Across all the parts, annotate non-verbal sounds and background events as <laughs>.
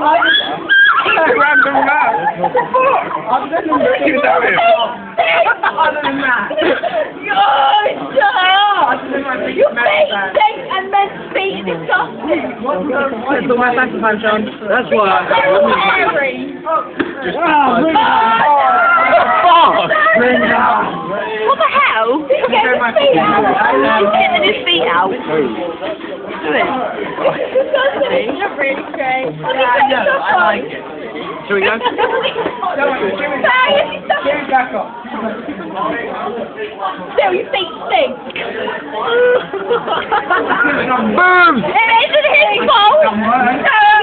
Random man. What the fuck? You know him. Other than that. Oh, shut up! Your feet That's stink and men's feet disgusting. the white saxophone, Sean. That's why. They're all hairy. What the hell? He's getting his feet out. He's getting his feet out. Do it. It's not really great. I like it. Shall we go? Get it back up. Still, your feet stink. Boom! It isn't his fault.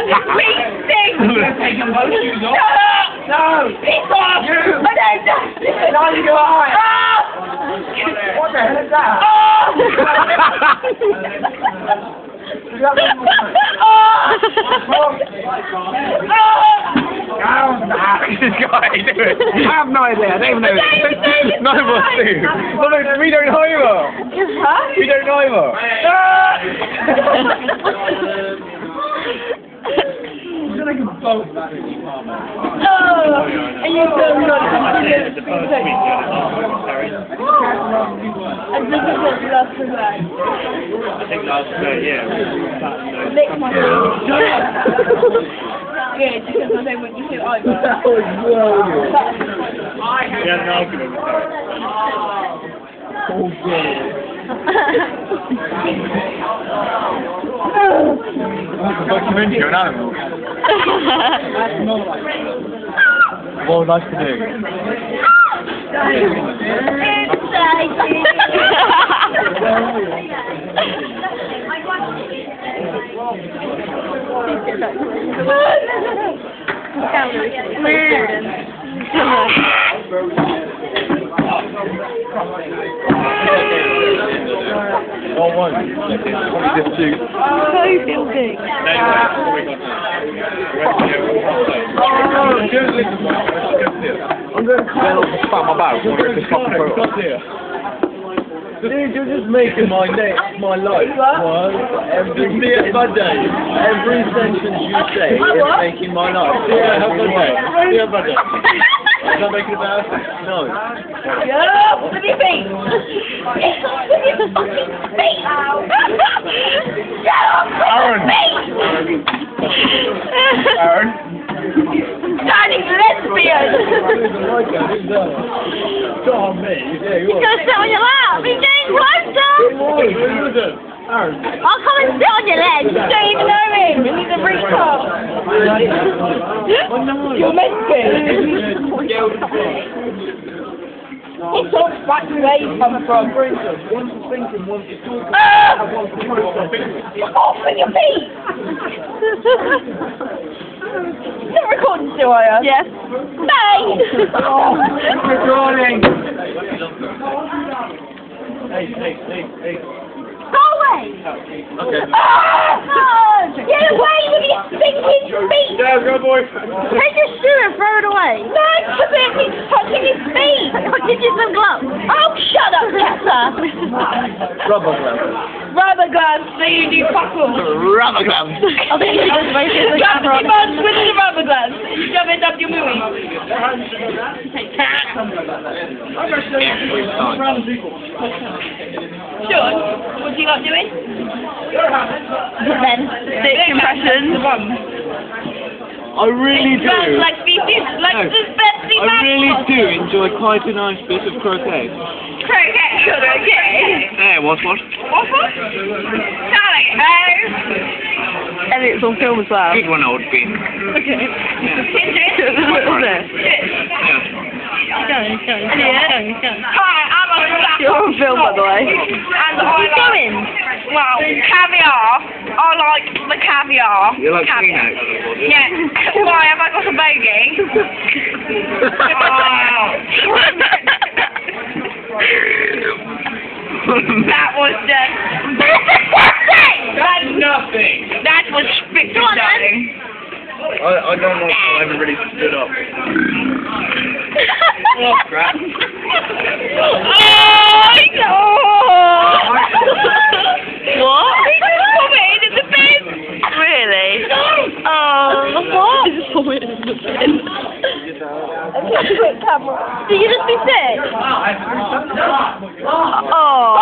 Your feet stink. Take your both shoes off. Shut up. No. Piss off. You. I don't know. Neither do I. <laughs> I have no idea. I don't even know. Don't None of us do. No, no, we don't either. Huh? We don't either. I'm gonna go both back in the apartment. Oh, and you don't know And this is what love to learn. Lick my Good, because <laughs> I don't want you to either. That was brilliant. Oh, <laughs> Documentary on animals. <laughs> What would I like to do? Not one. Filthy. I'm going to. Dude, you're just making my my life worse every my day. Every sentence you say is making my life Yeah, have a good day. Yeah. Is that making it better? No. Get up with your. Get up with your fucking feet. Get up Aaron. Aaron. Starting lesbian. like that, who's? Not on me. Yeah, you He's gonna sit on your lap. He's getting closer. Aaron. I'll come and sit on your leg. You don't even know him. He's. You're meant to. It's all back where you come from. One's thinking, one's talking, Ah! one's processing. Fuck off with your feet. You're recording still, are you? Yes. Hey! recording. Hey, hey, hey, hey. Go away! Okay. Ah! Get away with your stinking feet! Yeah, go boy. Take your shoe and throw it away. No, because it keeps touching his feet. <laughs> I'll give you some gloves. Oh, shut up, Tessa. Rubber glove. Rubber gloves, so you do fuck all. Rubber gloves. I think you just wait the camera on. with the rubber gloves. You shove it up your movie. Sean, what do you like doing? Men. Dick impressions. I really Sounds do. like species, like No. the Betsy I really do enjoy quite a nice bit of croquet. Croquet, croquet. Hey, what's what? What? Sally, oh. And it's on film as well. Good one, old bean. Okay. Hi, <laughs> I'm a sucker. You're on film, by the way. And I like, well, caviar. I like the caviar. You like caviar. peanuts? Yeah. <laughs> Why, have I got a bogey? <laughs> that was just... That's Nothing. That was spitting darling. I, I don't know if I haven't really stood up. <laughs> oh, crap. What? He just put it in the bin. Really? Oh, what? throw it in the bin. Did you just be sick? Oh.